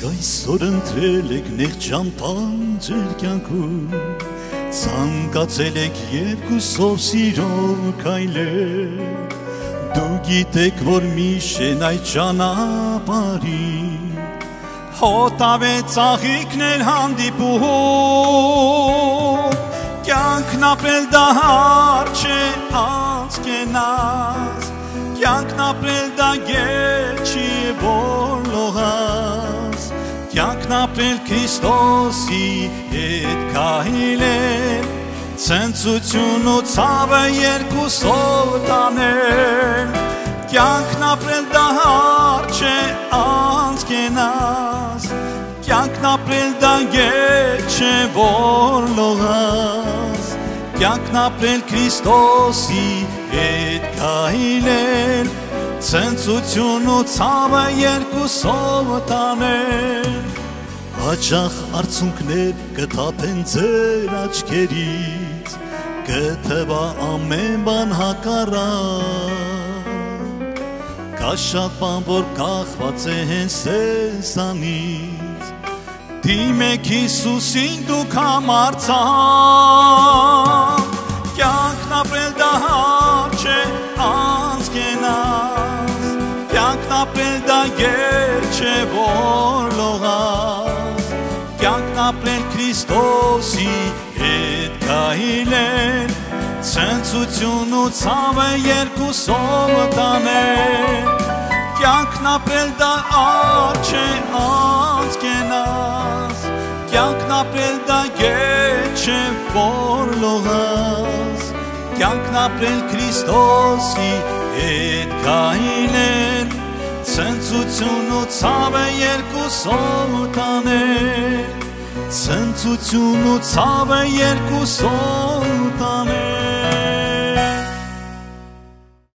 Այսօր ընտրել եք նեղ ճամփան ձեր կյանքում Ցանկացել եք երկուսով սիրով քայլել Դու գիտեք, որ միշեն այդ ճանապարհին Հոտավե ծաղիկներ հանդիպում Կյանքն ապրել դա հարց չէ անցկենաս Կյանքն ապրել դա գեր չի որ Կյանքն ապրել Քրիստոսի հետ քահիլել Ցնծություն ու ցավը երկուսով տանել Կյանքն ապրել դա հարց չէ անցկենաս Կյանքն ապրել դա գեր չէ որ լողաս Կյանքն ապրել Քրիստոսի հետ Ցնծություն ու ցավը երկուսով տանել Հաճախ արցունքներ կթափեն ձեր աչքերից Կթվա ամեն բան հակառակ Կա շատ բան, որ կախված է հենց սեսանից Դիմեք Հիսուսին դուք համարցան Կյանքն ապրել Կյանքն ապրել դա գեր չէ որ լողաս Կյանքն ապրել Քրիստոսի հետ կահիլել Ցնծություն ու ցավը երկուսով տանել Կյանքն ապրել դա արջ է անցկենաս Կյանքն ապրել դա գեչ է որ լողաս Կյանքն ապրել Քրիստոսի հետ կայնել Ցնծություն ու ցավը երկուսով տանել Ցնծություն ու ցավը երկուսով տանել